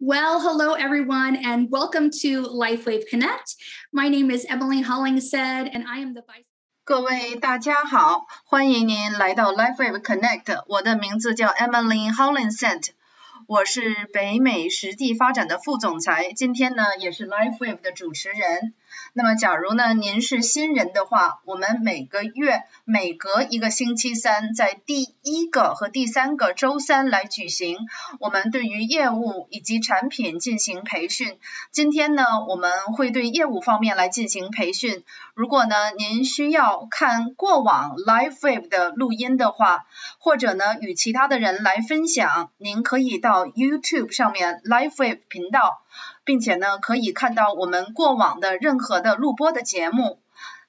Well, hello everyone, and welcome to LifeWave Connect. My name is Emily Hollingshead, and I am the vice. 各位大家好，欢迎您来到 LifeWave Connect。我的名字叫 Emily Hollingshead，我是北美实地发展的副总裁，今天呢也是 LifeWave 的主持人。 那么，假如呢您是新人的话，我们每个月每隔一个星期三，在第一个和第三个周三来举行我们对于业务以及产品进行培训。今天呢，我们会对业务方面来进行培训。如果呢您需要看过往 LifeWave 的录音的话，或者呢与其他的人来分享，您可以到 YouTube 上面 LifeWave 频道。并且呢，可以看到我们过往的任何的录播的节目。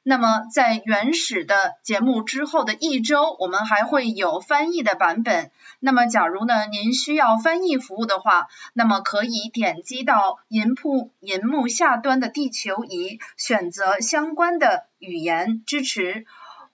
那么在原始的节目之后的一周，我们还会有翻译的版本。那么假如呢您需要翻译服务的话，那么可以点击到银幕银幕下端的地球仪，选择相关的语言支持。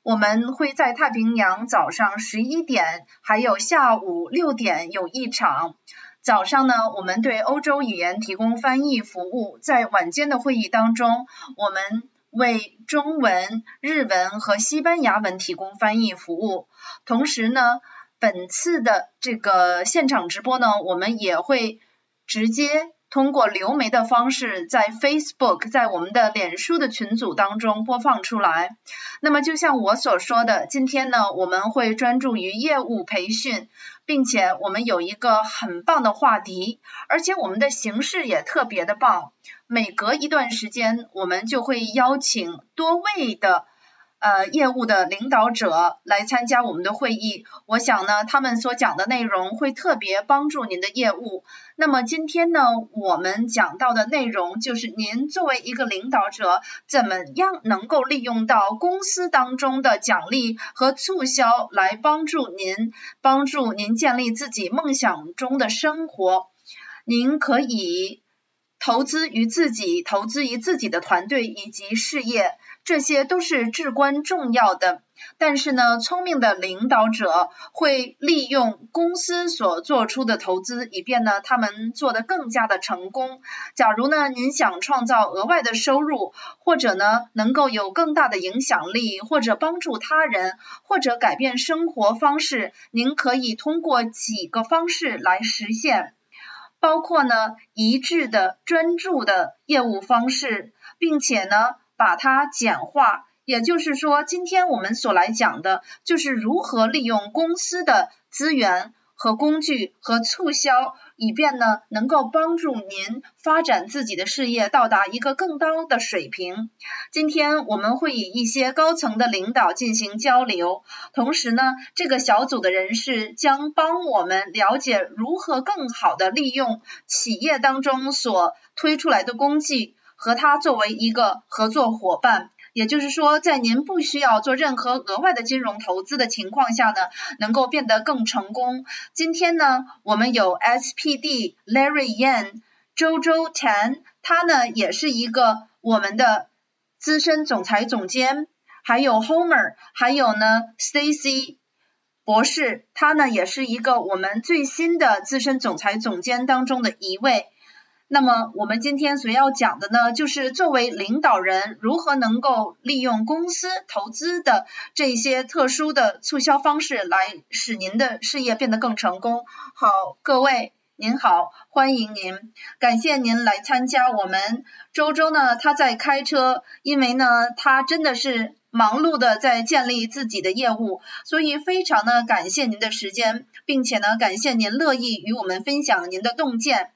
我们会在太平洋早上十一点，还有下午六点有一场。早上呢，我们对欧洲语言提供翻译服务；在晚间的会议当中，我们为中文、日文和西班牙文提供翻译服务。同时呢，本次的这个现场直播呢，我们也会直接。通过流媒的方式，在 Facebook，在我们的脸书的群组当中播放出来。那么，就像我所说的，今天呢，我们会专注于业务培训，并且我们有一个很棒的话题，而且我们的形式也特别的棒。每隔一段时间，我们就会邀请多位的。呃，业务的领导者来参加我们的会议，我想呢，他们所讲的内容会特别帮助您的业务。那么今天呢，我们讲到的内容就是您作为一个领导者，怎么样能够利用到公司当中的奖励和促销来帮助您，帮助您建立自己梦想中的生活。您可以投资于自己，投资于自己的团队以及事业。这些都是至关重要的，但是呢，聪明的领导者会利用公司所做出的投资，以便呢，他们做得更加的成功。假如呢，您想创造额外的收入，或者呢，能够有更大的影响力，或者帮助他人，或者改变生活方式，您可以通过几个方式来实现，包括呢，一致的专注的业务方式，并且呢。把它简化，也就是说，今天我们所来讲的，就是如何利用公司的资源和工具和促销，以便呢，能够帮助您发展自己的事业，到达一个更高的水平。今天我们会以一些高层的领导进行交流，同时呢，这个小组的人士将帮我们了解如何更好的利用企业当中所推出来的工具。和他作为一个合作伙伴，也就是说，在您不需要做任何额外的金融投资的情况下呢，能够变得更成功。今天呢，我们有 SPD Larry Yan、周周 Tan，他呢也是一个我们的资深总裁总监，还有 Homer，还有呢 Stacy 博士，他呢也是一个我们最新的资深总裁总监当中的一位。那么我们今天所要讲的呢，就是作为领导人如何能够利用公司投资的这些特殊的促销方式，来使您的事业变得更成功。好，各位您好，欢迎您，感谢您来参加我们。周周呢，他在开车，因为呢，他真的是忙碌的在建立自己的业务，所以非常的感谢您的时间，并且呢，感谢您乐意与我们分享您的洞见。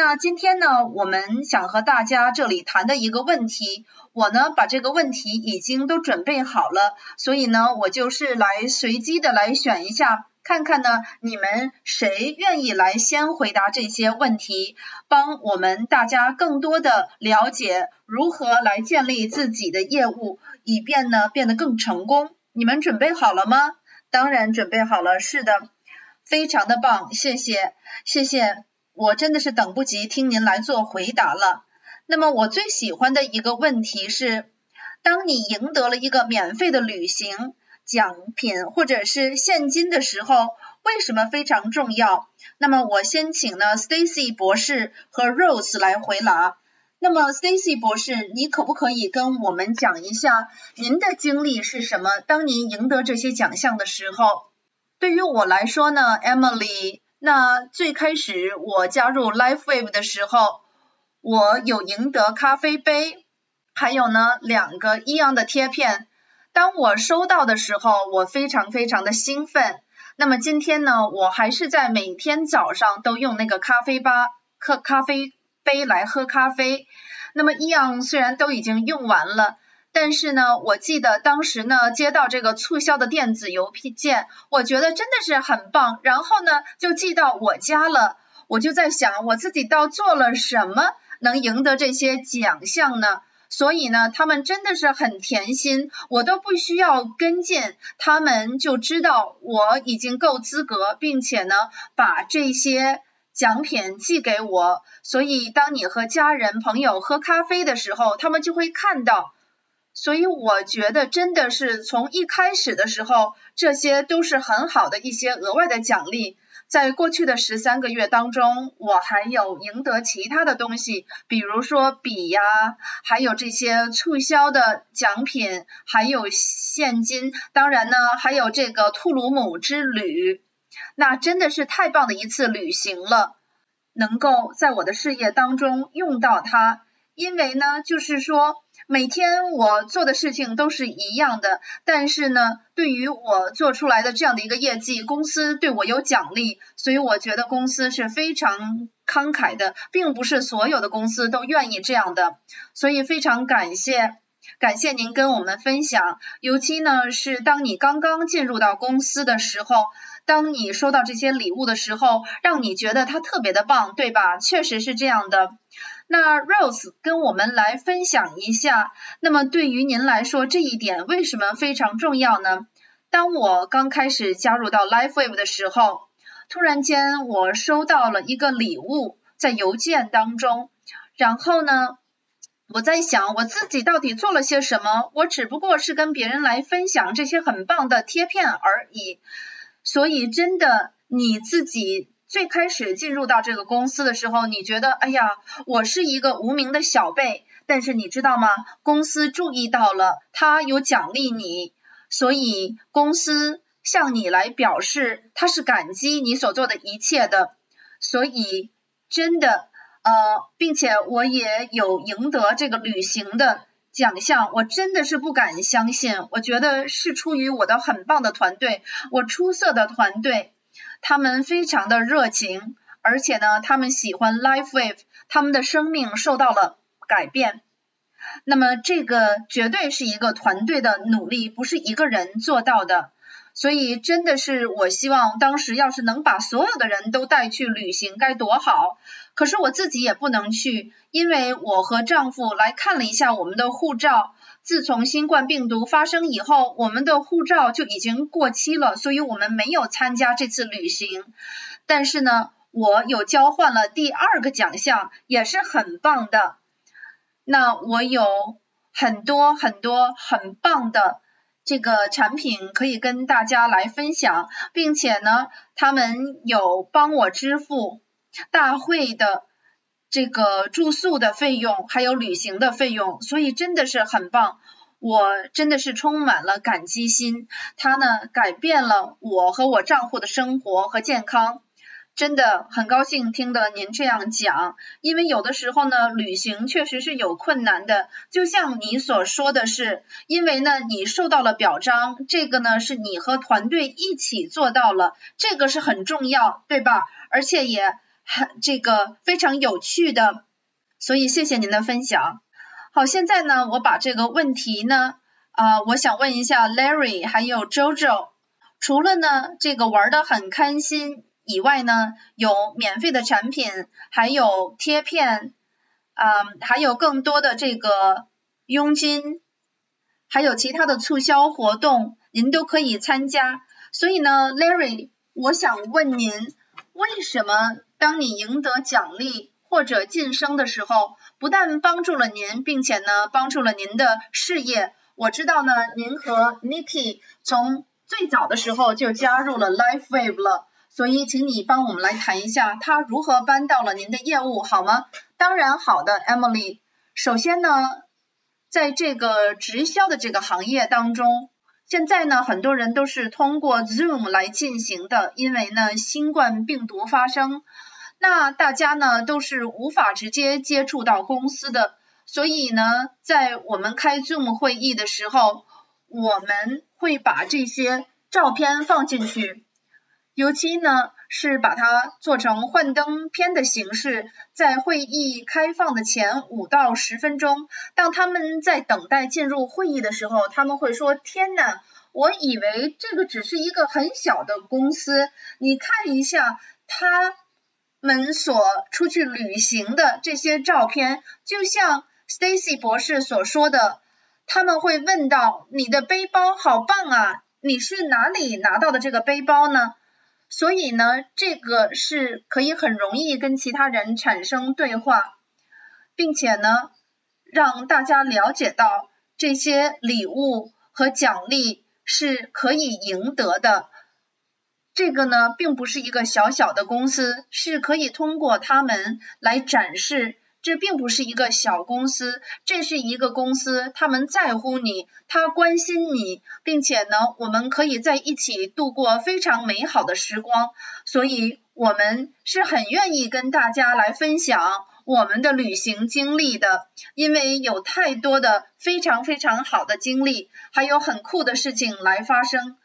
那今天呢，我们想和大家这里谈的一个问题，我呢把这个问题已经都准备好了，所以呢，我就是来随机的来选一下，看看呢你们谁愿意来先回答这些问题，帮我们大家更多的了解如何来建立自己的业务，以便呢变得更成功。你们准备好了吗？当然准备好了，是的，非常的棒，谢谢，谢谢。我真的是等不及听您来做回答了。那么我最喜欢的一个问题是，当你赢得了一个免费的旅行奖品或者是现金的时候，为什么非常重要？那么我先请呢 Stacy 博士和 Rose 来回答。那么 Stacy 博士，你可不可以跟我们讲一下您的经历是什么？当您赢得这些奖项的时候，对于我来说呢，Emily，那最开始我加入 LifeWave 的时候，我有赢得咖啡杯，还有呢两个一样的贴片。当我收到的时候，我非常非常的兴奋。那么今天呢，我还是在每天早上都用那个咖啡吧喝咖啡杯来喝咖啡。那么一样虽然都已经用完了，但是呢，我记得当时呢接到这个促销的电子邮件，我觉得真的是很棒。然后呢就寄到我家了。我就在想，我自己到做了什么能赢得这些奖项呢？所以呢，他们真的是很甜心，我都不需要跟进，他们就知道我已经够资格，并且呢，把这些奖品寄给我。所以，当你和家人朋友喝咖啡的时候，他们就会看到。所以，我觉得真的是从一开始的时候，这些都是很好的一些额外的奖励。在过去的十三个月当中，我还有赢得其他的东西，比如说笔呀，还有这些促销的奖品，还有现金，当然呢，还有这个兔鲁姆之旅，那真的是太棒的一次旅行了，能够在我的事业当中用到它，因为呢，就是说。每天我做的事情都是一样的，但是呢，对于我做出来的这样的一个业绩，公司对我有奖励，所以我觉得公司是非常慷慨的，并不是所有的公司都愿意这样的，所以非常感谢，感谢您跟我们分享，尤其呢是当你刚刚进入到公司的时候，当你收到这些礼物的时候，让你觉得它特别的棒，对吧？确实是这样的。那 Rose 跟我们来分享一下，那么对于您来说这一点为什么非常重要呢？当我刚开始加入到 LifeWave 的时候，突然间我收到了一个礼物在邮件当中，然后呢，我在想我自己到底做了些什么？我只不过是跟别人来分享这些很棒的贴片而已，所以真的你自己。最开始进入到这个公司的时候，你觉得，哎呀，我是一个无名的小辈，但是你知道吗？公司注意到了，他有奖励你，所以公司向你来表示他是感激你所做的一切的，所以真的，呃，并且我也有赢得这个旅行的奖项，我真的是不敢相信，我觉得是出于我的很棒的团队，我出色的团队。他们非常的热情，而且呢，他们喜欢 LifeWave，他们的生命受到了改变。那么这个绝对是一个团队的努力，不是一个人做到的。所以真的是我希望当时要是能把所有的人都带去旅行，该多好。可是我自己也不能去，因为我和丈夫来看了一下我们的护照。自从新冠病毒发生以后，我们的护照就已经过期了，所以我们没有参加这次旅行。但是呢，我有交换了第二个奖项，也是很棒的。那我有很多很多很棒的这个产品可以跟大家来分享，并且呢，他们有帮我支付大会的。这个住宿的费用，还有旅行的费用，所以真的是很棒，我真的是充满了感激心。它呢改变了我和我账户的生活和健康，真的很高兴听得您这样讲。因为有的时候呢，旅行确实是有困难的，就像你所说的是，因为呢你受到了表彰，这个呢是你和团队一起做到了，这个是很重要，对吧？而且也。很这个非常有趣的，所以谢谢您的分享。好，现在呢，我把这个问题呢，啊，我想问一下 Larry 还有 JoJo，除了呢这个玩的很开心以外呢，有免费的产品，还有贴片，啊，还有更多的这个佣金，还有其他的促销活动，您都可以参加。所以呢，Larry，我想问您，为什么？当你赢得奖励或者晋升的时候，不但帮助了您，并且呢帮助了您的事业。我知道呢，您和 Niki 从最早的时候就加入了 LifeWave 了，所以请你帮我们来谈一下他如何搬到了您的业务，好吗？当然好的，Emily。首先呢，在这个直销的这个行业当中，现在呢很多人都是通过 Zoom 来进行的，因为呢新冠病毒发生，那大家呢都是无法直接接触到公司的，所以呢在我们开 Zoom 会议的时候，我们会把这些照片放进去，尤其呢是把它做成幻灯片的形式，在会议开放的前五到十分钟，当他们在等待进入会议的时候，他们会说：“天呐，我以为这个只是一个很小的公司，你看一下他们所出去旅行的这些照片，就像 Stacy 博士所说的。”他们会问到你的背包好棒啊，你是哪里拿到的这个背包呢？所以呢，这个是可以很容易跟其他人产生对话，并且呢，让大家了解到这些礼物和奖励是可以赢得的。这个呢，并不是一个小小的公司，是可以通过他们来展示。这并不是一个小公司，这是一个公司，他们在乎你，他关心你，并且呢，我们可以在一起度过非常美好的时光，所以我们是很愿意跟大家来分享我们的旅行经历的，因为有太多的非常非常好的经历，还有很酷的事情来发生，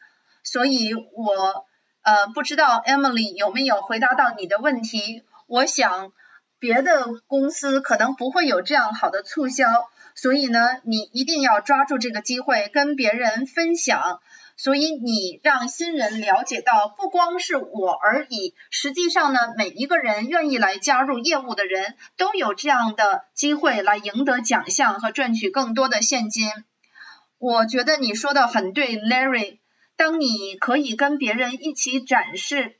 所以我呃不知道 Emily 有没有回答到你的问题，我想。别的公司可能不会有这样好的促销，所以呢，你一定要抓住这个机会跟别人分享。所以你让新人了解到，不光是我而已，实际上呢，每一个人愿意来加入业务的人都有这样的机会来赢得奖项和赚取更多的现金。我觉得你说的很对，Larry。当你可以跟别人一起展示，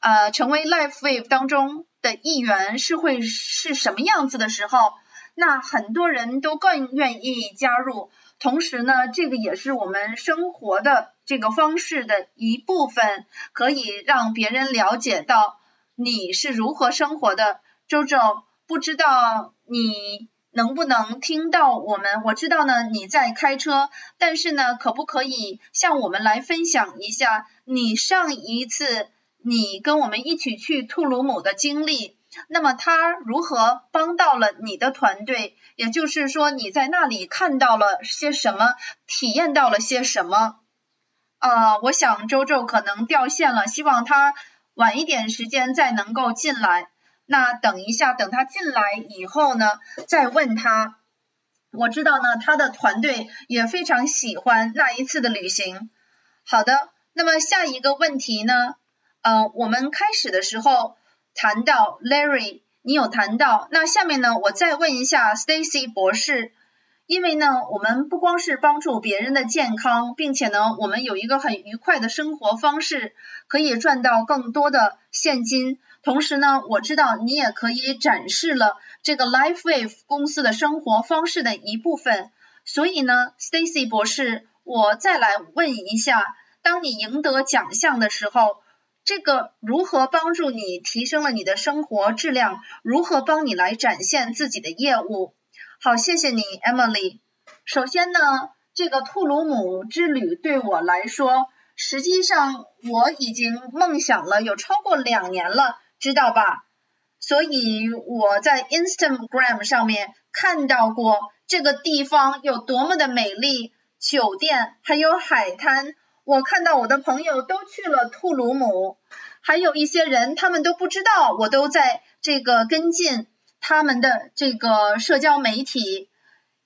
呃，成为 Life Wave 当中。的一员是会是什么样子的时候，那很多人都更愿意加入。同时呢，这个也是我们生活的这个方式的一部分，可以让别人了解到你是如何生活的。周周，不知道你能不能听到我们？我知道呢你在开车，但是呢，可不可以向我们来分享一下你上一次？你跟我们一起去兔鲁姆的经历，那么他如何帮到了你的团队？也就是说，你在那里看到了些什么，体验到了些什么？啊，我想周周可能掉线了，希望他晚一点时间再能够进来。那等一下，等他进来以后呢，再问他。我知道呢，他的团队也非常喜欢那一次的旅行。好的，那么下一个问题呢？呃，我们开始的时候谈到 Larry，你有谈到，那下面呢，我再问一下 Stacy 博士，因为呢，我们不光是帮助别人的健康，并且呢，我们有一个很愉快的生活方式，可以赚到更多的现金。同时呢，我知道你也可以展示了这个 LifeWave 公司的生活方式的一部分。所以呢，Stacy 博士，我再来问一下，当你赢得奖项的时候。这个如何帮助你提升了你的生活质量？如何帮你来展现自己的业务？好，谢谢你，Emily。首先呢，这个兔鲁姆之旅对我来说，实际上我已经梦想了有超过两年了，知道吧？所以我在 Instagram 上面看到过这个地方有多么的美丽，酒店还有海滩。我看到我的朋友都去了兔鲁姆，还有一些人他们都不知道，我都在这个跟进他们的这个社交媒体，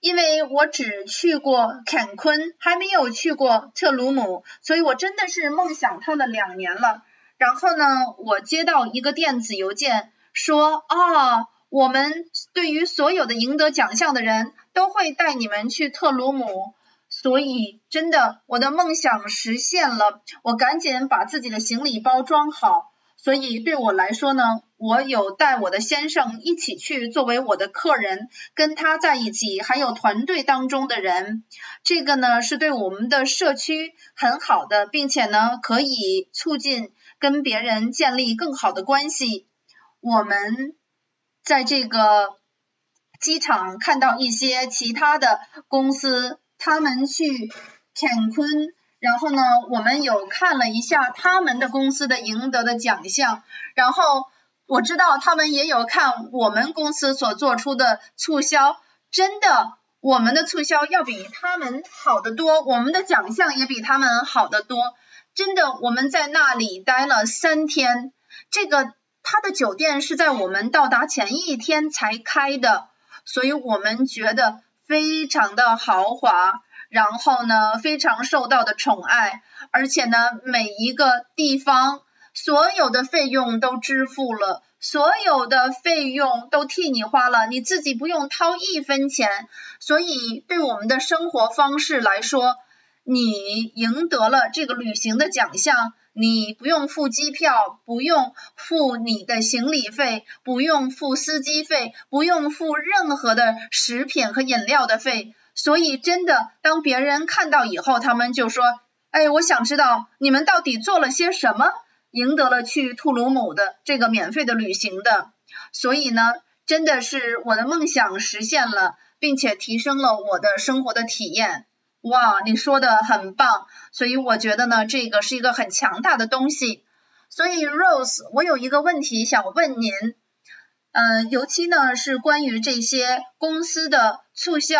因为我只去过坎昆，还没有去过特鲁姆，所以我真的是梦想他了两年了。然后呢，我接到一个电子邮件说啊，我们对于所有的赢得奖项的人都会带你们去特鲁姆。所以，真的，我的梦想实现了。我赶紧把自己的行李包装好，所以对我来说呢，我有带我的先生一起去作为我的客人，跟他在一起，还有团队当中的人，这个呢是对我们的社区很好的，并且呢可以促进跟别人建立更好的关系。我们在这个机场看到一些其他的公司，他们去乾坤。然后呢，我们有看了一下他们的公司的赢得的奖项，然后我知道他们也有看我们公司所做出的促销，真的，我们的促销要比他们好得多，我们的奖项也比他们好得多，真的，我们在那里待了三天，这个他的酒店是在我们到达前一天才开的，所以我们觉得非常的豪华。然后呢，非常受到的宠爱，而且呢，每一个地方所有的费用都支付了，所有的费用都替你花了，你自己不用掏一分钱。所以，对我们的生活方式来说，你赢得了这个旅行的奖项，你不用付机票，不用付你的行李费，不用付司机费，不用付任何的食品和饮料的费。所以，真的，当别人看到以后，他们就说：“哎，我想知道你们到底做了些什么，赢得了去图鲁姆的这个免费的旅行的。”所以呢，真的是我的梦想实现了，并且提升了我的生活的体验。哇，你说的很棒，所以我觉得呢，这个是一个很强大的东西。所以，Rose，我有一个问题想问您，嗯，尤其呢是关于这些公司的促销。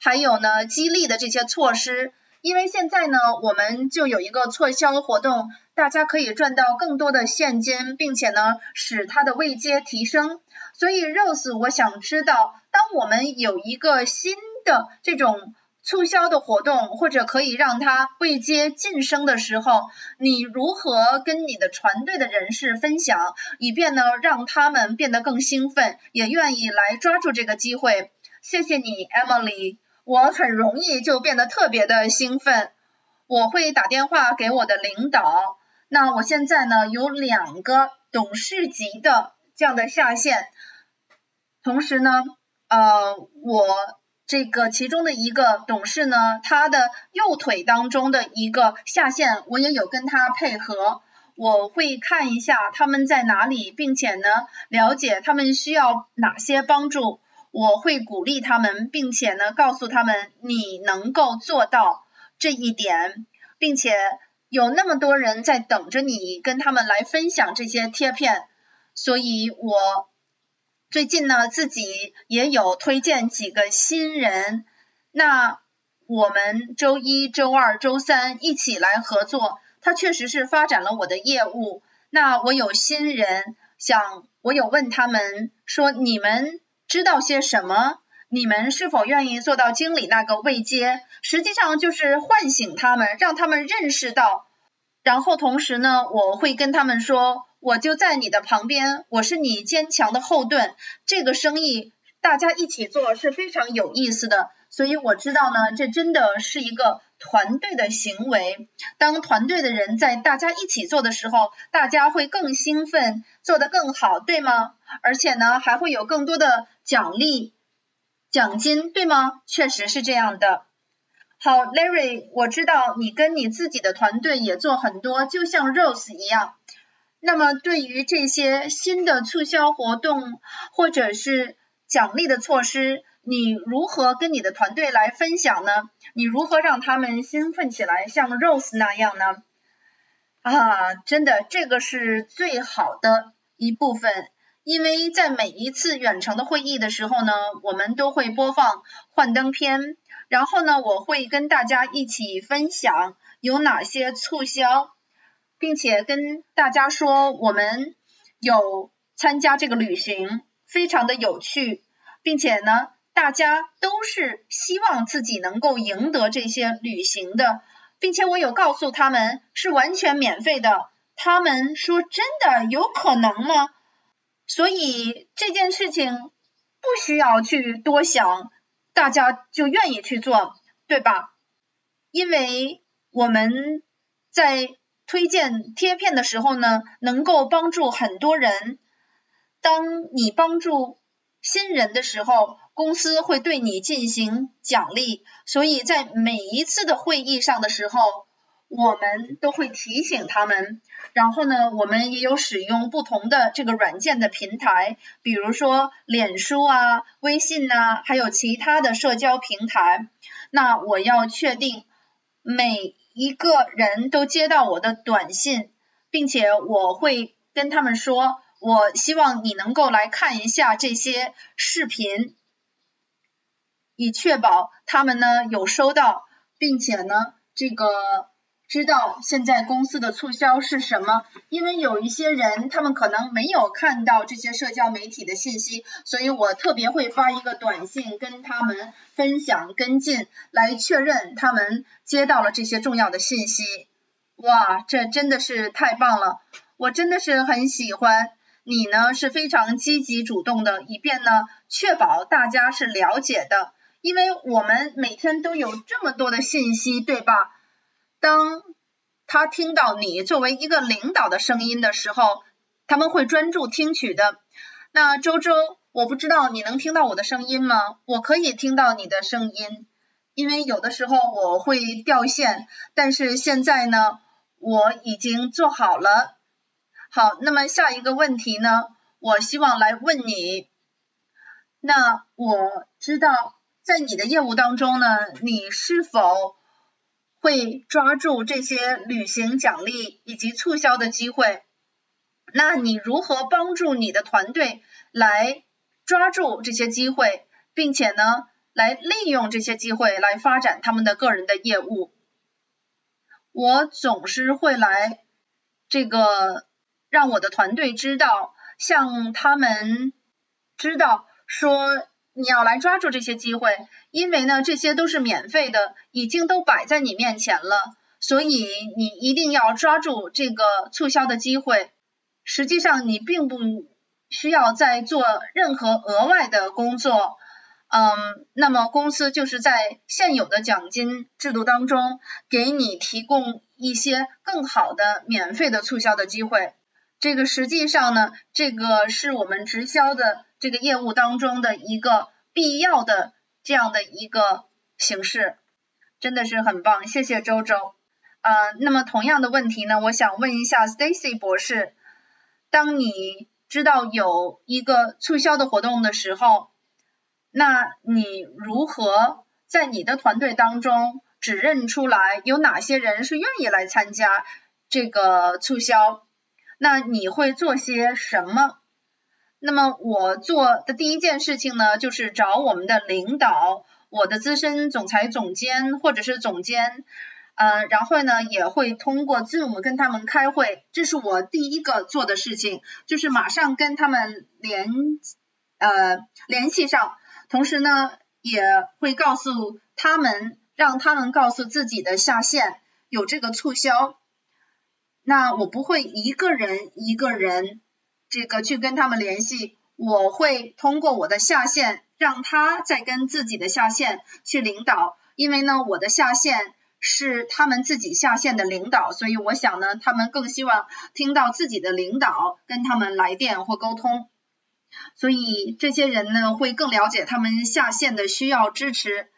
还有呢，激励的这些措施，因为现在呢，我们就有一个促销活动，大家可以赚到更多的现金，并且呢，使它的位阶提升。所以，Rose，我想知道，当我们有一个新的这种促销的活动，或者可以让他位阶晋升的时候，你如何跟你的团队的人士分享，以便呢，让他们变得更兴奋，也愿意来抓住这个机会？谢谢你，Emily。我很容易就变得特别的兴奋，我会打电话给我的领导。那我现在呢有两个董事级的这样的下线，同时呢，呃，我这个其中的一个董事呢，他的右腿当中的一个下线，我也有跟他配合，我会看一下他们在哪里，并且呢，了解他们需要哪些帮助。我会鼓励他们，并且呢，告诉他们你能够做到这一点，并且有那么多人在等着你跟他们来分享这些贴片，所以我最近呢自己也有推荐几个新人，那我们周一周二周三一起来合作，他确实是发展了我的业务。那我有新人想，我有问他们说你们。知道些什么？你们是否愿意做到经理那个位阶？实际上就是唤醒他们，让他们认识到。然后同时呢，我会跟他们说，我就在你的旁边，我是你坚强的后盾。这个生意大家一起做是非常有意思的。所以我知道呢，这真的是一个团队的行为。当团队的人在大家一起做的时候，大家会更兴奋，做得更好，对吗？而且呢，还会有更多的奖励、奖金，对吗？确实是这样的。好，Larry，我知道你跟你自己的团队也做很多，就像 Rose 一样。那么对于这些新的促销活动或者是奖励的措施，你如何跟你的团队来分享呢？你如何让他们兴奋起来，像 Rose 那样呢？啊，真的，这个是最好的一部分，因为在每一次远程的会议的时候呢，我们都会播放幻灯片，然后呢，我会跟大家一起分享有哪些促销，并且跟大家说我们有参加这个旅行，非常的有趣，并且呢。大家都是希望自己能够赢得这些旅行的，并且我有告诉他们是完全免费的。他们说真的有可能吗？所以这件事情不需要去多想，大家就愿意去做，对吧？因为我们在推荐贴片的时候呢，能够帮助很多人。当你帮助新人的时候，公司会对你进行奖励，所以在每一次的会议上的时候，我们都会提醒他们。然后呢，我们也有使用不同的这个软件的平台，比如说脸书啊、微信呐，还有其他的社交平台。那我要确定每一个人都接到我的短信，并且我会跟他们说，我希望你能够来看一下这些视频。以确保他们呢有收到，并且呢这个知道现在公司的促销是什么，因为有一些人他们可能没有看到这些社交媒体的信息，所以我特别会发一个短信跟他们分享跟进，来确认他们接到了这些重要的信息。哇，这真的是太棒了，我真的是很喜欢你呢，是非常积极主动的，以便呢确保大家是了解的。因为我们每天都有这么多的信息，对吧？当他听到你作为一个领导的声音的时候，他们会专注听取的。那周周，我不知道你能听到我的声音吗？我可以听到你的声音，因为有的时候我会掉线，但是现在呢，我已经做好了。好，那么下一个问题呢，我希望来问你。那我知道。在你的业务当中呢，你是否会抓住这些旅行奖励以及促销的机会？那你如何帮助你的团队来抓住这些机会，并且呢，来利用这些机会来发展他们的个人的业务？我总是会来这个让我的团队知道，向他们知道说。你要来抓住这些机会，因为呢，这些都是免费的，已经都摆在你面前了，所以你一定要抓住这个促销的机会。实际上，你并不需要再做任何额外的工作，嗯，那么公司就是在现有的奖金制度当中，给你提供一些更好的免费的促销的机会。这个实际上呢，这个是我们直销的。这个业务当中的一个必要的这样的一个形式，真的是很棒，谢谢周周。呃，那么同样的问题呢，我想问一下 Stacy 博士，当你知道有一个促销的活动的时候，那你如何在你的团队当中指认出来有哪些人是愿意来参加这个促销？那你会做些什么？那么我做的第一件事情呢，就是找我们的领导，我的资深总裁总监或者是总监，呃，然后呢也会通过 Zoom 跟他们开会，这是我第一个做的事情，就是马上跟他们联呃联系上，同时呢也会告诉他们，让他们告诉自己的下线有这个促销，那我不会一个人一个人。这个去跟他们联系，我会通过我的下线，让他再跟自己的下线去领导，因为呢，我的下线是他们自己下线的领导，所以我想呢，他们更希望听到自己的领导跟他们来电或沟通，所以这些人呢会更了解他们下线的需要支持。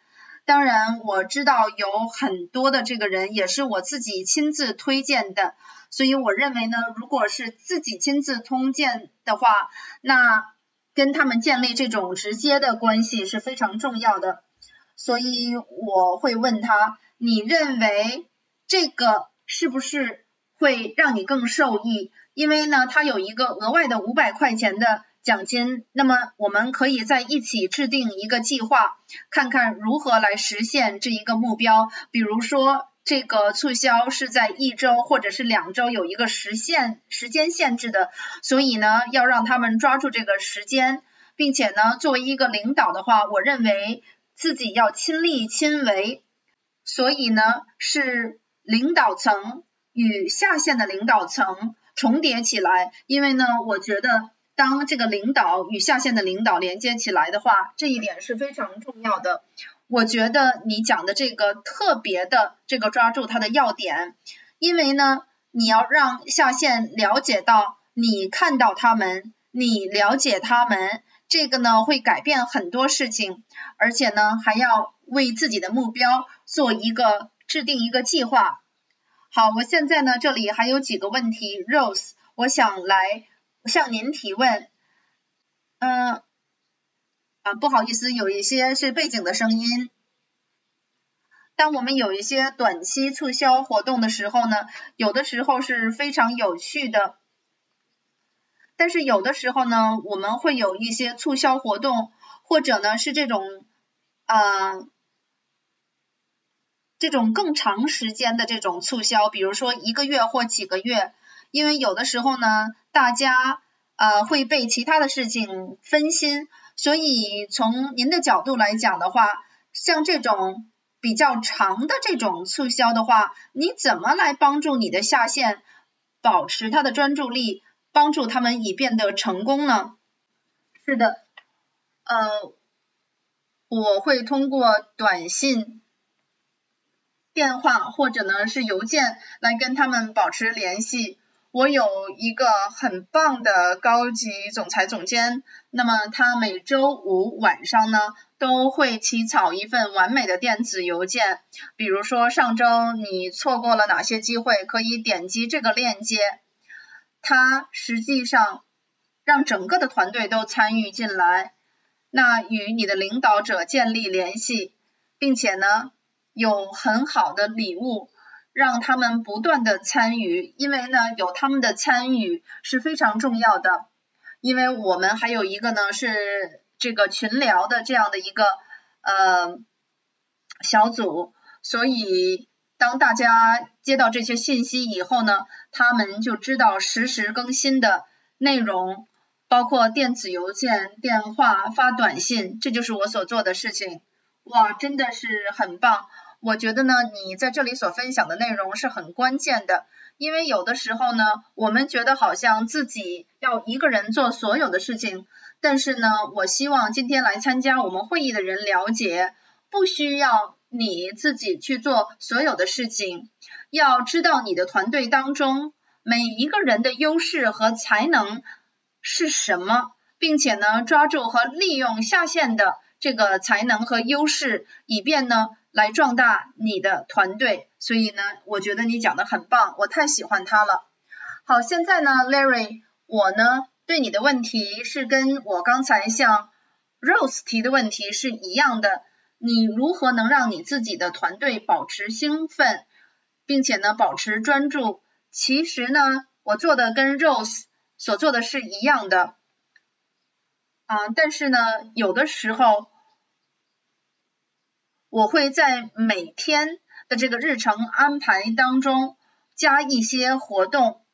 当然，我知道有很多的这个人也是我自己亲自推荐的。所以我认为呢，如果是自己亲自通荐的话，那跟他们建立这种直接的关系是非常重要的。所以我会问他，你认为这个是不是会让你更受益？因为呢，他有一个额外的五百块钱的奖金，那么我们可以在一起制定一个计划，看看如何来实现这一个目标。比如说。这个促销是在一周或者是两周有一个时限时间限制的，所以呢，要让他们抓住这个时间，并且呢，作为一个领导的话，我认为自己要亲力亲为，所以呢，是领导层与下线的领导层重叠起来，因为呢，我觉得当这个领导与下线的领导连接起来的话，这一点是非常重要的。我觉得你讲的这个特别的这个抓住它的要点，因为呢，你要让下线了解到你看到他们，你了解他们，这个呢会改变很多事情，而且呢还要为自己的目标做一个制定一个计划。好，我现在呢这里还有几个问题，Rose，我想来向您提问。嗯，啊，不好意思，有一些是背景的声音。当我们有一些短期促销活动的时候呢，有的时候是非常有趣的，但是有的时候呢，我们会有一些促销活动，或者呢是这种啊这种更长时间的这种促销，比如说一个月或几个月，因为有的时候呢，大家呃会被其他的事情分心，所以从您的角度来讲的话，像这种。比较长的这种促销的话，你怎么来帮助你的下线保持他的专注力，帮助他们以变得成功呢？是的，呃，我会通过短信、电话或者呢是邮件来跟他们保持联系。我有一个很棒的高级总裁总监，那么他每周五晚上呢都会起草一份完美的电子邮件，比如说上周你错过了哪些机会，可以点击这个链接。他实际上让整个的团队都参与进来，那与你的领导者建立联系，并且呢有很好的礼物。让他们不断的参与，因为呢，有他们的参与是非常重要的。因为我们还有一个呢是这个群聊的这样的一个呃小组，所以当大家接到这些信息以后呢，他们就知道实时更新的内容，包括电子邮件、电话、发短信，这就是我所做的事情。哇，真的是很棒。我觉得呢，你在这里所分享的内容是很关键的，因为有的时候呢，我们觉得好像自己要一个人做所有的事情，但是呢，我希望今天来参加我们会议的人了解，不需要你自己去做所有的事情，要知道你的团队当中每一个人的优势和才能是什么，并且呢，抓住和利用下线的这个才能和优势，以便呢。来壮大你的团队，所以呢，我觉得你讲的很棒，我太喜欢他了。好，现在呢，Larry，我呢对你的问题是跟我刚才向 Rose 提的问题是一样的。你如何能让你自己的团队保持兴奋，并且呢保持专注？其实呢，我做的跟 Rose 所做的是一样的啊，但是呢，有的时候。我会在每天的这个日程安排当中加一些活动，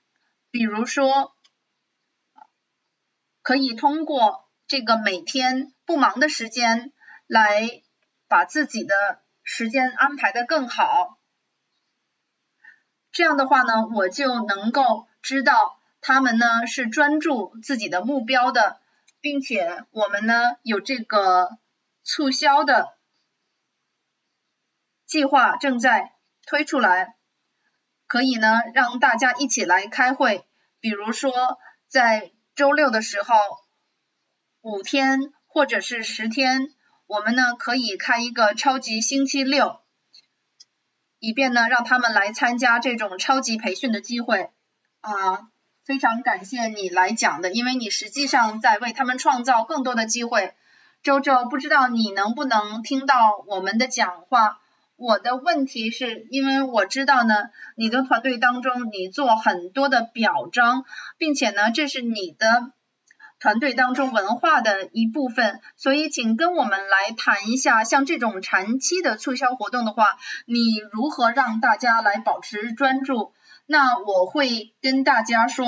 比如说，可以通过这个每天不忙的时间来把自己的时间安排的更好。这样的话呢，我就能够知道他们呢是专注自己的目标的，并且我们呢有这个促销的。计划正在推出来，可以呢让大家一起来开会。比如说在周六的时候，五天或者是十天，我们呢可以开一个超级星期六，以便呢让他们来参加这种超级培训的机会。啊，非常感谢你来讲的，因为你实际上在为他们创造更多的机会。周周，不知道你能不能听到我们的讲话？我的问题是因为我知道呢，你的团队当中你做很多的表彰，并且呢，这是你的团队当中文化的一部分，所以请跟我们来谈一下，像这种长期的促销活动的话，你如何让大家来保持专注？那我会跟大家说，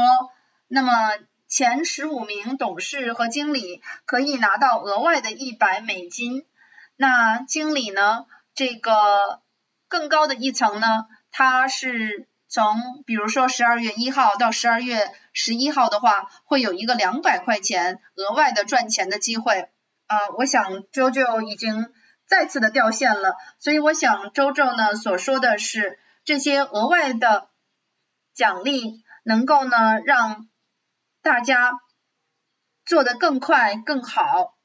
那么前十五名董事和经理可以拿到额外的一百美金，那经理呢？这个更高的一层呢，它是从比如说十二月一号到十二月十一号的话，会有一个两百块钱额外的赚钱的机会啊。我想周周已经再次的掉线了，所以我想周周呢所说的是这些额外的奖励能够呢让大家做得更快更好。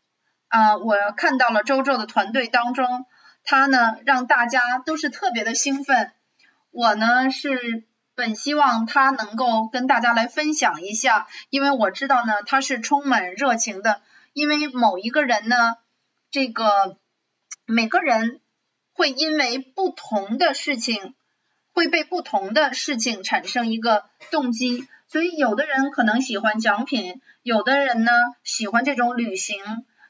啊，我看到了周周的团队当中，他呢让大家都是特别的兴奋。我呢是本希望他能够跟大家来分享一下，因为我知道呢他是充满热情的。因为某一个人呢，这个每个人会因为不同的事情，会被不同的事情产生一个动机，所以有的人可能喜欢奖品，有的人呢喜欢这种旅行。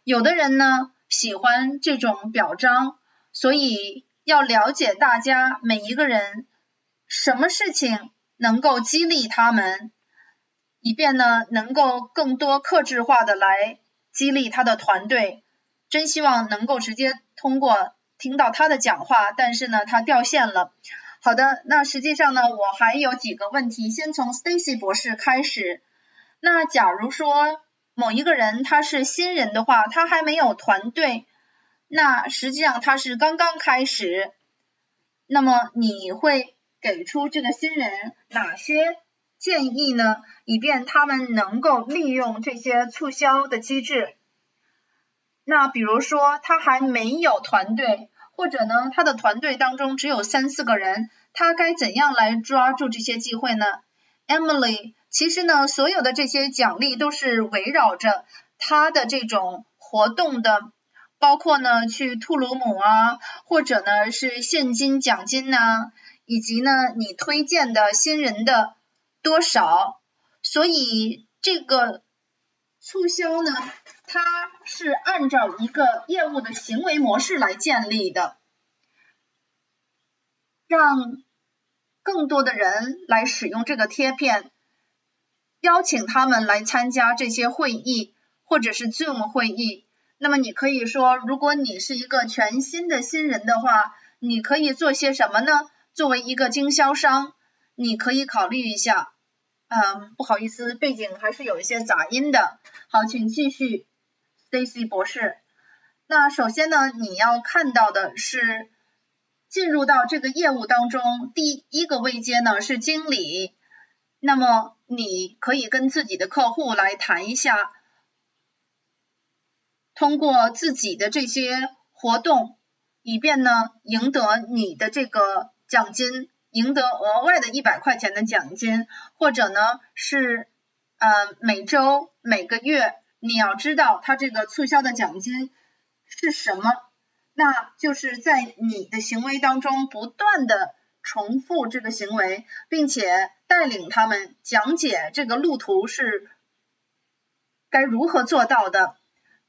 有的人呢喜欢这种表彰，所以要了解大家每一个人什么事情能够激励他们，以便呢能够更多克制化的来激励他的团队。真希望能够直接通过听到他的讲话，但是呢他掉线了。好的，那实际上呢我还有几个问题，先从 Stacy 博士开始。那假如说。某一个人他是新人的话，他还没有团队，那实际上他是刚刚开始。那么你会给出这个新人哪些建议呢？以便他们能够利用这些促销的机制。那比如说他还没有团队，或者呢他的团队当中只有三四个人，他该怎样来抓住这些机会呢？Emily。其实呢，所有的这些奖励都是围绕着他的这种活动的，包括呢去兔鲁姆啊，或者呢是现金奖金呐，以及呢你推荐的新人的多少。所以这个促销呢，它是按照一个业务的行为模式来建立的，让更多的人来使用这个贴片。邀请他们来参加这些会议，或者是 Zoom 会议。那么你可以说，如果你是一个全新的新人的话，你可以做些什么呢？作为一个经销商，你可以考虑一下。嗯，不好意思，背景还是有一些杂音的。好，请继续，Stacy 博士。那首先呢，你要看到的是，进入到这个业务当中，第一个位阶呢是经理。那么你可以跟自己的客户来谈一下，通过自己的这些活动，以便呢赢得你的这个奖金，赢得额外的一百块钱的奖金，或者呢是呃每周每个月你要知道他这个促销的奖金是什么，那就是在你的行为当中不断的。重复这个行为，并且带领他们讲解这个路途是该如何做到的，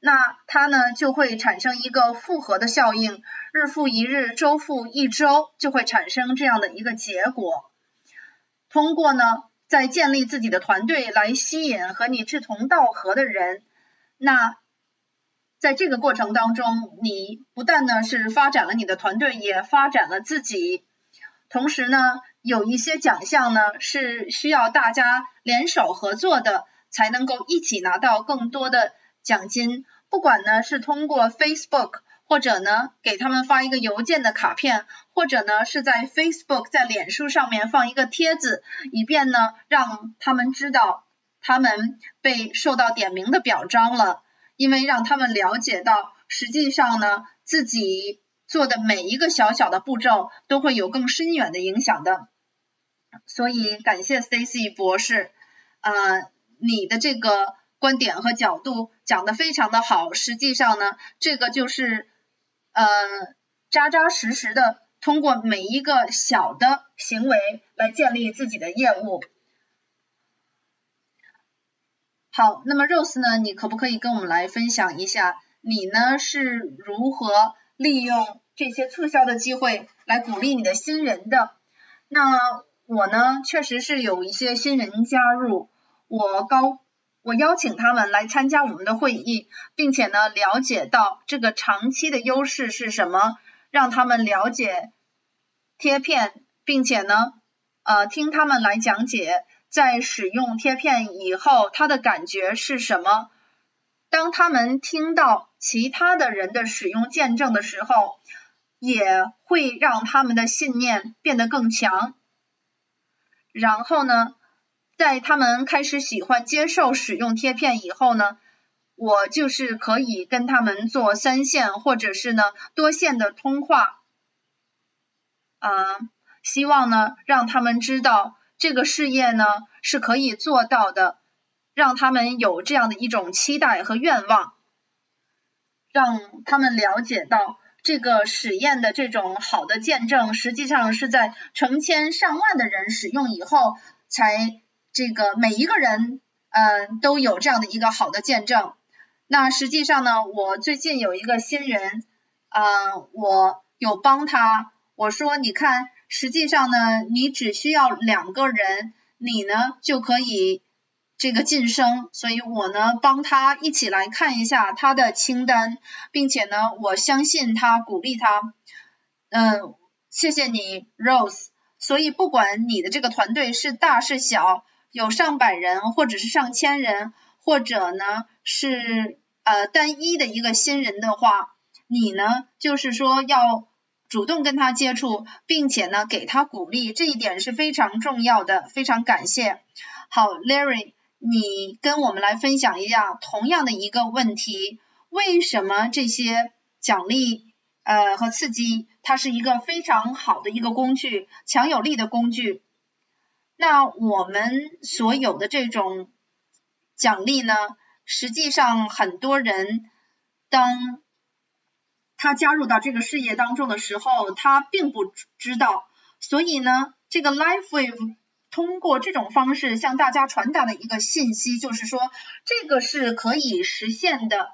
那它呢就会产生一个复合的效应，日复一日，周复一周，就会产生这样的一个结果。通过呢，在建立自己的团队来吸引和你志同道合的人，那在这个过程当中，你不但呢是发展了你的团队，也发展了自己。同时呢，有一些奖项呢是需要大家联手合作的，才能够一起拿到更多的奖金。不管呢是通过 Facebook，或者呢给他们发一个邮件的卡片，或者呢是在 Facebook 在脸书上面放一个帖子，以便呢让他们知道他们被受到点名的表彰了，因为让他们了解到，实际上呢自己。做的每一个小小的步骤都会有更深远的影响的，所以感谢 Stacy 博士，呃，你的这个观点和角度讲的非常的好。实际上呢，这个就是呃扎扎实实的通过每一个小的行为来建立自己的业务。好，那么 Rose 呢，你可不可以跟我们来分享一下，你呢是如何？利用这些促销的机会来鼓励你的新人的，那我呢，确实是有一些新人加入，我高我邀请他们来参加我们的会议，并且呢，了解到这个长期的优势是什么，让他们了解贴片，并且呢，呃，听他们来讲解，在使用贴片以后，他的感觉是什么。当他们听到其他的人的使用见证的时候，也会让他们的信念变得更强。然后呢，在他们开始喜欢接受使用贴片以后呢，我就是可以跟他们做三线或者是呢多线的通话，啊，希望呢让他们知道这个事业呢是可以做到的，让他们有这样的一种期待和愿望，让他们了解到。这个实验的这种好的见证，实际上是在成千上万的人使用以后，才这个每一个人嗯都有这样的一个好的见证。那实际上呢，我最近有一个新人，呃，我有帮他，我说你看，实际上呢，你只需要两个人，你呢就可以。这个晋升，所以我呢帮他一起来看一下他的清单，并且呢我相信他，鼓励他，嗯，谢谢你，Rose。所以不管你的这个团队是大是小，有上百人或者是上千人，或者呢是呃单一的一个新人的话，你呢就是说要主动跟他接触，并且呢给他鼓励，这一点是非常重要的，非常感谢。好，Larry。你跟我们来分享一下同样的一个问题：为什么这些奖励呃和刺激它是一个非常好的一个工具，强有力的工具？那我们所有的这种奖励呢，实际上很多人当他加入到这个事业当中的时候，他并不知道，所以呢，这个 Life Wave。通过这种方式向大家传达的一个信息，就是说这个是可以实现的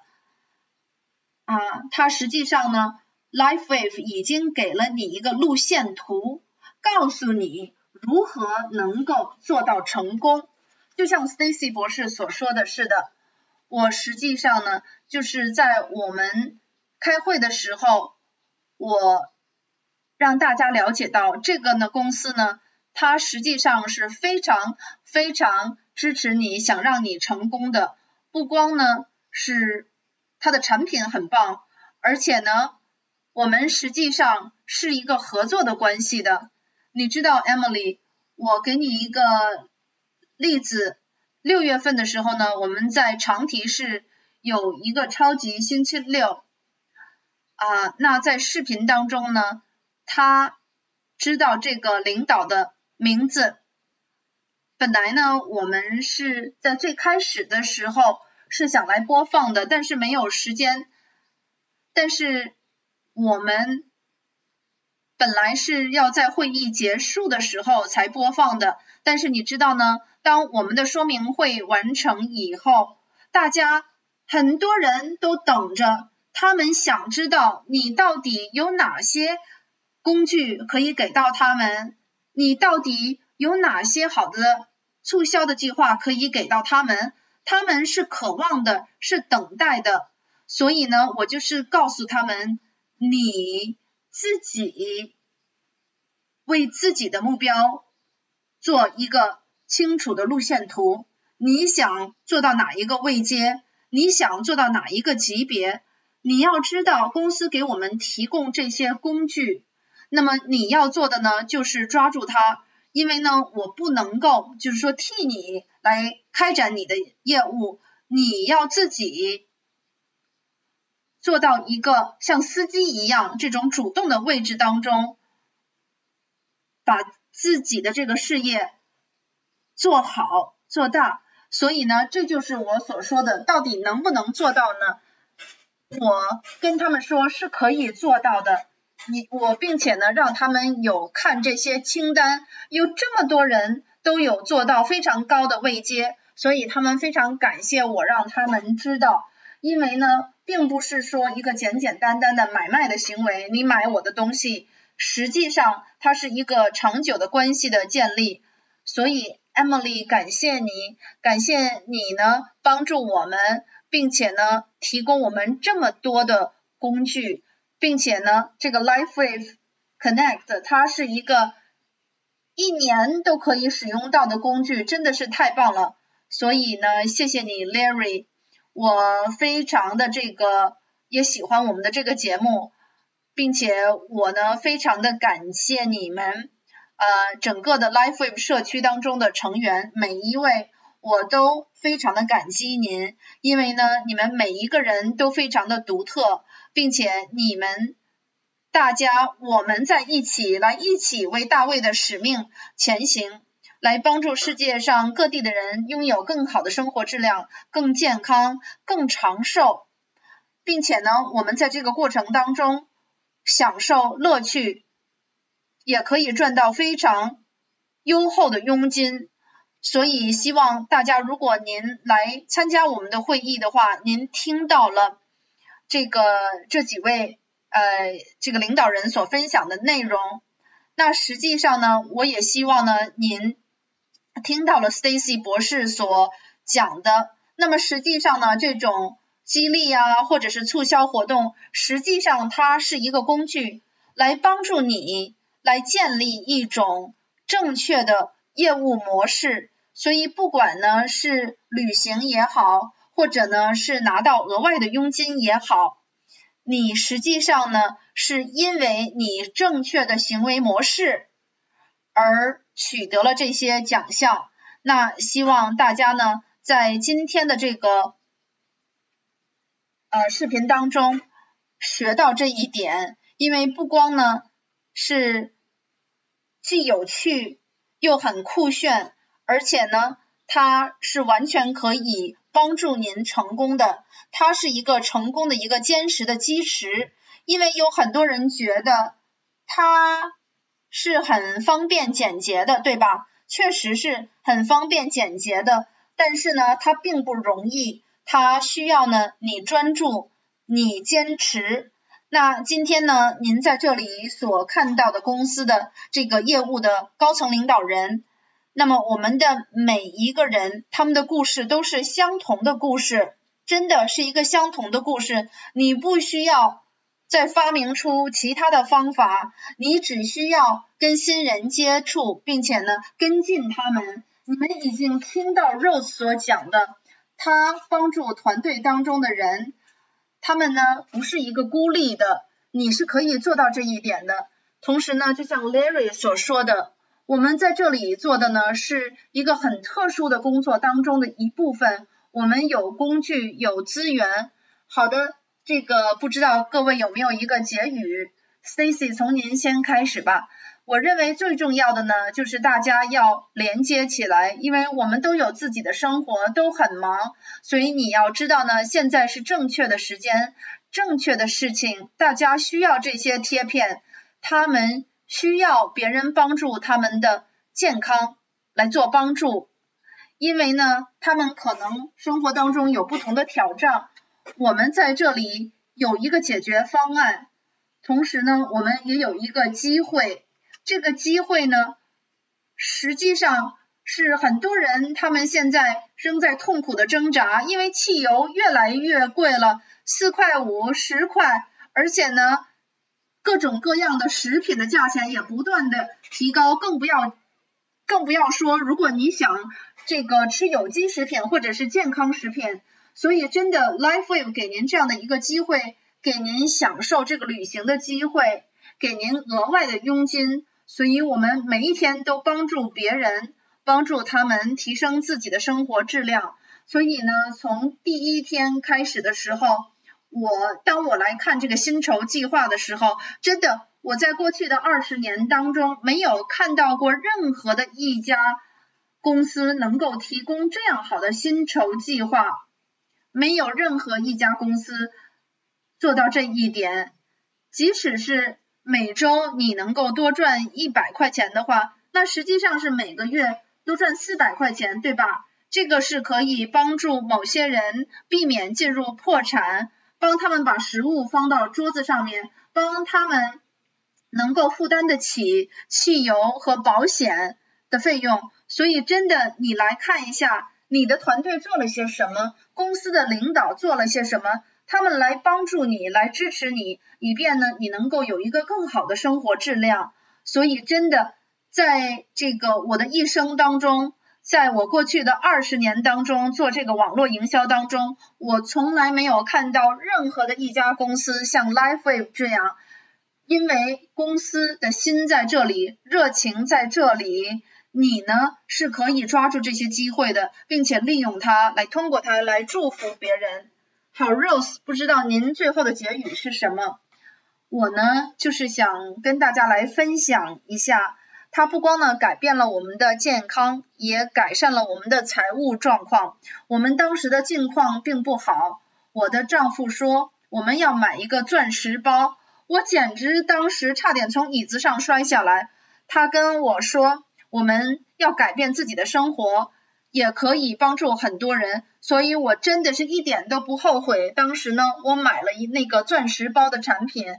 啊。它实际上呢，LifeWave 已经给了你一个路线图，告诉你如何能够做到成功。就像 Stacy 博士所说的是的，我实际上呢，就是在我们开会的时候，我让大家了解到这个呢公司呢。它实际上是非常非常支持你，想让你成功的。不光呢是它的产品很棒，而且呢，我们实际上是一个合作的关系的。你知道，Emily，我给你一个例子。六月份的时候呢，我们在长提市有一个超级星期六啊。那在视频当中呢，他知道这个领导的。名字，本来呢，我们是在最开始的时候是想来播放的，但是没有时间。但是我们本来是要在会议结束的时候才播放的，但是你知道呢，当我们的说明会完成以后，大家很多人都等着，他们想知道你到底有哪些工具可以给到他们。你到底有哪些好的促销的计划可以给到他们？他们是渴望的，是等待的。所以呢，我就是告诉他们，你自己为自己的目标做一个清楚的路线图。你想做到哪一个位阶？你想做到哪一个级别？你要知道，公司给我们提供这些工具。那么你要做的呢，就是抓住它，因为呢，我不能够就是说替你来开展你的业务，你要自己做到一个像司机一样这种主动的位置当中，把自己的这个事业做好做大。所以呢，这就是我所说的，到底能不能做到呢？我跟他们说是可以做到的。你我，并且呢，让他们有看这些清单，有这么多人都有做到非常高的位阶，所以他们非常感谢我，让他们知道，因为呢，并不是说一个简简单单的买卖的行为，你买我的东西，实际上它是一个长久的关系的建立，所以 Emily 感谢你，感谢你呢，帮助我们，并且呢，提供我们这么多的工具。并且呢，这个 LifeWave Connect 它是一个一年都可以使用到的工具，真的是太棒了。所以呢，谢谢你，Larry，我非常的这个也喜欢我们的这个节目，并且我呢非常的感谢你们，呃整个的 LifeWave 社区当中的成员每一位，我都非常的感激您，因为呢你们每一个人都非常的独特，并且你们大家我们在一起来一起为大卫的使命前行。来帮助世界上各地的人拥有更好的生活质量、更健康、更长寿，并且呢，我们在这个过程当中享受乐趣，也可以赚到非常优厚的佣金。所以，希望大家，如果您来参加我们的会议的话，您听到了这个这几位呃这个领导人所分享的内容，那实际上呢，我也希望呢您。听到了 Stacy 博士所讲的，那么实际上呢，这种激励啊，或者是促销活动，实际上它是一个工具，来帮助你来建立一种正确的业务模式。所以不管呢是旅行也好，或者呢是拿到额外的佣金也好，你实际上呢是因为你正确的行为模式而。取得了这些奖项，那希望大家呢，在今天的这个呃视频当中学到这一点，因为不光呢是既有趣又很酷炫，而且呢它是完全可以帮助您成功的，它是一个成功的一个坚实的基石，因为有很多人觉得它。是很方便简洁的，对吧？确实是很方便简洁的，但是呢，它并不容易，它需要呢你专注，你坚持。那今天呢，您在这里所看到的公司的这个业务的高层领导人，那么我们的每一个人，他们的故事都是相同的故事，真的是一个相同的故事，你不需要。再发明出其他的方法，你只需要跟新人接触，并且呢跟进他们。你们已经听到 Rose 所讲的，他帮助团队当中的人，他们呢不是一个孤立的，你是可以做到这一点的。同时呢，就像 Larry 所说的，我们在这里做的呢是一个很特殊的工作当中的一部分，我们有工具，有资源。好的。这个不知道各位有没有一个结语？Stacy，从您先开始吧。我认为最重要的呢，就是大家要连接起来，因为我们都有自己的生活，都很忙，所以你要知道呢，现在是正确的时间，正确的事情，大家需要这些贴片，他们需要别人帮助他们的健康来做帮助，因为呢，他们可能生活当中有不同的挑战。我们在这里有一个解决方案，同时呢，我们也有一个机会。这个机会呢，实际上是很多人他们现在仍在痛苦的挣扎，因为汽油越来越贵了，四块五、十块，而且呢，各种各样的食品的价钱也不断的提高，更不要更不要说，如果你想这个吃有机食品或者是健康食品。所以，真的，LifeWave 给您这样的一个机会，给您享受这个旅行的机会，给您额外的佣金。所以，我们每一天都帮助别人，帮助他们提升自己的生活质量。所以呢，从第一天开始的时候，我当我来看这个薪酬计划的时候，真的，我在过去的二十年当中，没有看到过任何的一家公司能够提供这样好的薪酬计划。没有任何一家公司做到这一点。即使是每周你能够多赚一百块钱的话，那实际上是每个月多赚四百块钱，对吧？这个是可以帮助某些人避免进入破产，帮他们把食物放到桌子上面，帮他们能够负担得起汽油和保险的费用。所以，真的，你来看一下。你的团队做了些什么？公司的领导做了些什么？他们来帮助你，来支持你，以便呢，你能够有一个更好的生活质量。所以，真的，在这个我的一生当中，在我过去的二十年当中做这个网络营销当中，我从来没有看到任何的一家公司像 LifeWave 这样。因为公司的心在这里，热情在这里，你呢是可以抓住这些机会的，并且利用它来通过它来祝福别人。好，Rose，不知道您最后的结语是什么？我呢就是想跟大家来分享一下，它不光呢改变了我们的健康，也改善了我们的财务状况。我们当时的境况并不好，我的丈夫说我们要买一个钻石包。我简直当时差点从椅子上摔下来。他跟我说，我们要改变自己的生活，也可以帮助很多人，所以我真的是一点都不后悔。当时呢，我买了一那个钻石包的产品，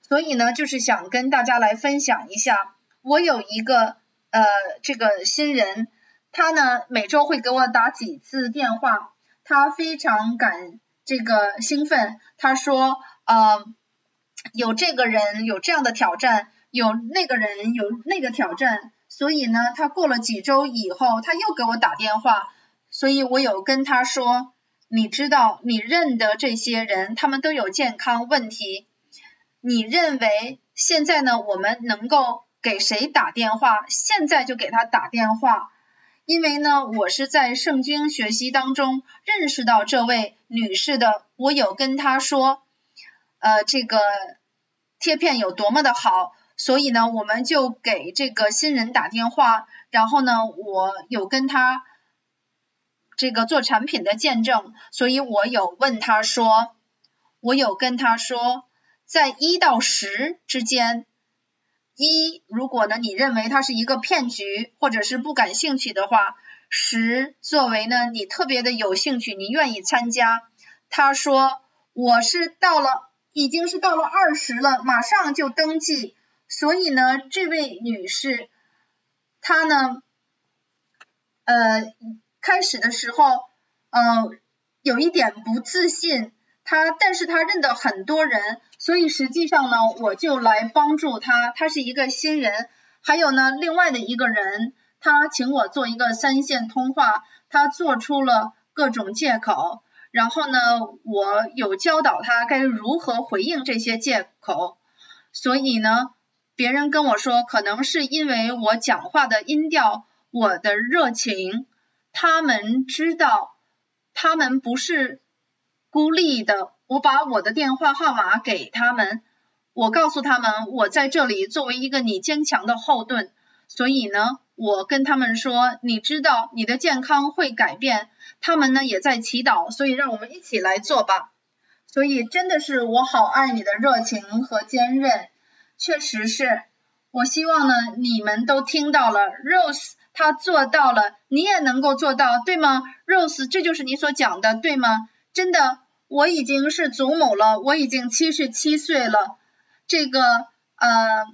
所以呢，就是想跟大家来分享一下。我有一个呃这个新人，他呢每周会给我打几次电话，他非常感这个兴奋，他说呃。有这个人有这样的挑战，有那个人有那个挑战，所以呢，他过了几周以后，他又给我打电话，所以我有跟他说，你知道你认得这些人，他们都有健康问题，你认为现在呢，我们能够给谁打电话？现在就给他打电话，因为呢，我是在圣经学习当中认识到这位女士的，我有跟她说。呃，这个贴片有多么的好，所以呢，我们就给这个新人打电话，然后呢，我有跟他这个做产品的见证，所以我有问他说，我有跟他说，在一到十之间，一如果呢你认为它是一个骗局或者是不感兴趣的话，十作为呢你特别的有兴趣，你愿意参加，他说我是到了。已经是到了二十了，马上就登记。所以呢，这位女士，她呢，呃，开始的时候，呃，有一点不自信。她，但是她认得很多人，所以实际上呢，我就来帮助她。她是一个新人，还有呢，另外的一个人，他请我做一个三线通话，他做出了各种借口。然后呢，我有教导他该如何回应这些借口，所以呢，别人跟我说，可能是因为我讲话的音调，我的热情，他们知道，他们不是孤立的。我把我的电话号码给他们，我告诉他们，我在这里作为一个你坚强的后盾，所以呢。我跟他们说，你知道你的健康会改变，他们呢也在祈祷，所以让我们一起来做吧。所以真的是我好爱你的热情和坚韧，确实是。我希望呢你们都听到了，Rose 她做到了，你也能够做到，对吗？Rose 这就是你所讲的，对吗？真的，我已经是祖母了，我已经七十七岁了，这个呃，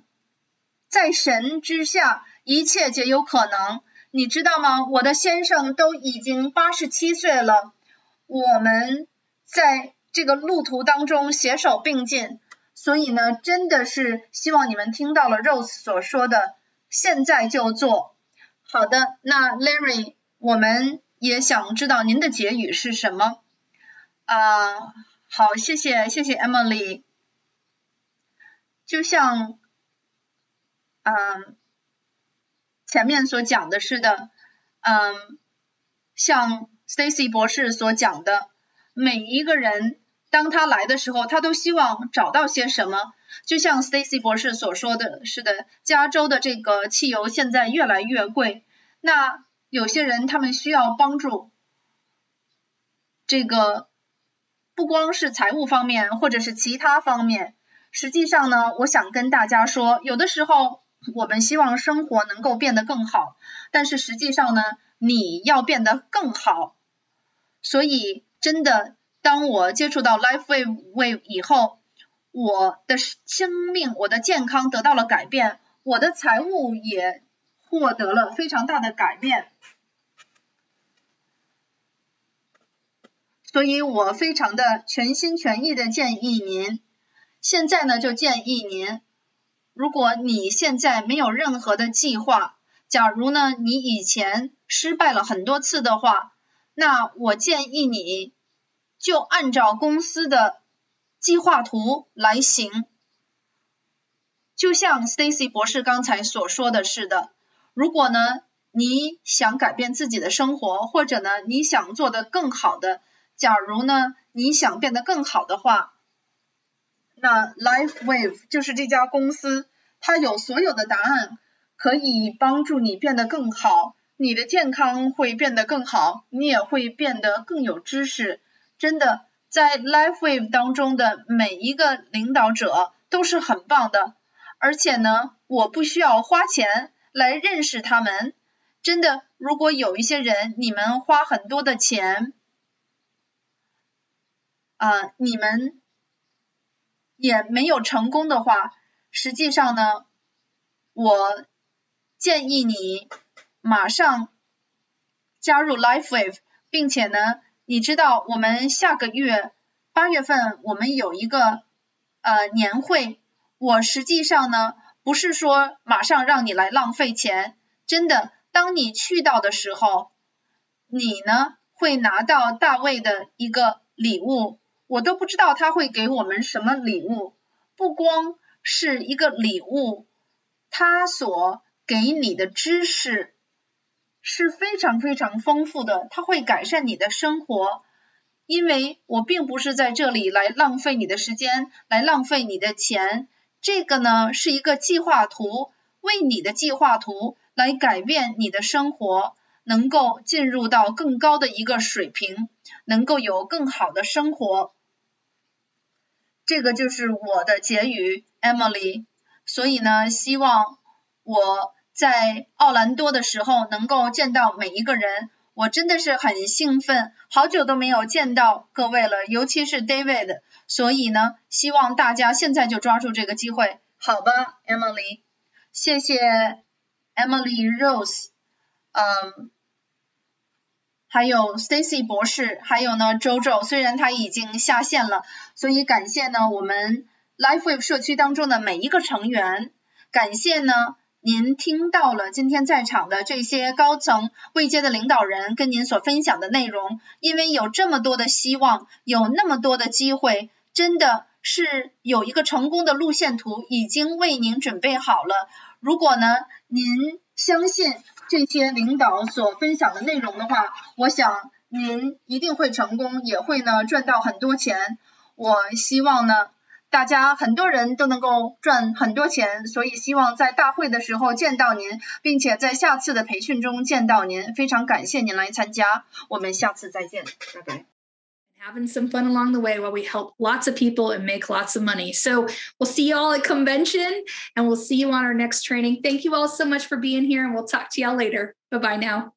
在神之下。一切皆有可能，你知道吗？我的先生都已经八十七岁了，我们在这个路途当中携手并进，所以呢，真的是希望你们听到了 Rose 所说的，现在就做。好的，那 Larry，我们也想知道您的结语是什么？啊，好，谢谢，谢谢 Emily。就像，嗯。前面所讲的是的，嗯，像 Stacy 博士所讲的，每一个人当他来的时候，他都希望找到些什么。就像 Stacy 博士所说的是的，加州的这个汽油现在越来越贵，那有些人他们需要帮助，这个不光是财务方面，或者是其他方面。实际上呢，我想跟大家说，有的时候。我们希望生活能够变得更好，但是实际上呢，你要变得更好。所以，真的，当我接触到 Life Wave 以后，我的生命、我的健康得到了改变，我的财务也获得了非常大的改变。所以我非常的全心全意的建议您，现在呢就建议您。如果你现在没有任何的计划，假如呢你以前失败了很多次的话，那我建议你就按照公司的计划图来行。就像 Stacy 博士刚才所说的是的，如果呢你想改变自己的生活，或者呢你想做得更好的，假如呢你想变得更好的话，那 LifeWave 就是这家公司，它有所有的答案，可以帮助你变得更好，你的健康会变得更好，你也会变得更有知识。真的，在 LifeWave 当中的每一个领导者都是很棒的。而且呢，我不需要花钱来认识他们。真的，如果有一些人，你们花很多的钱，啊，你们也没有成功的话，实际上呢，我建议你马上加入 LifeWave，并且呢，你知道我们下个月八月份我们有一个呃年会。我实际上呢，不是说马上让你来浪费钱，真的，当你去到的时候，你呢会拿到大卫的一个礼物，我都不知道他会给我们什么礼物，不光是一个礼物，他所给你的知识是非常非常丰富的，它会改善你的生活，因为我并不是在这里来浪费你的时间，来浪费你的钱。这个呢是一个计划图，为你的计划图来改变你的生活，能够进入到更高的一个水平，能够有更好的生活。这个就是我的结语，Emily。所以呢，希望我在奥兰多的时候能够见到每一个人。我真的是很兴奋，好久都没有见到各位了，尤其是 David。所以呢，希望大家现在就抓住这个机会，好吧，Emily，谢谢 Emily Rose，嗯，还有 Stacy 博士，还有呢，JoJo，虽然他已经下线了，所以感谢呢我们 LifeWave 社区当中的每一个成员，感谢呢。您听到了今天在场的这些高层位阶的领导人跟您所分享的内容，因为有这么多的希望，有那么多的机会，真的是有一个成功的路线图已经为您准备好了。如果呢，您相信这些领导所分享的内容的话，我想您一定会成功，也会呢赚到很多钱。我希望呢。大家很多人都能够赚很多钱，所以希望在大会的时候见到您，并且在下次的培训中见到您。非常感谢您来参加，我们下次再见，拜拜。Having some fun along the way while we help lots of people and make lots of money. So we'll see you all at convention and we'll see you on our next training. Thank you all so much for being here and we'll talk to y'all later. Bye bye now.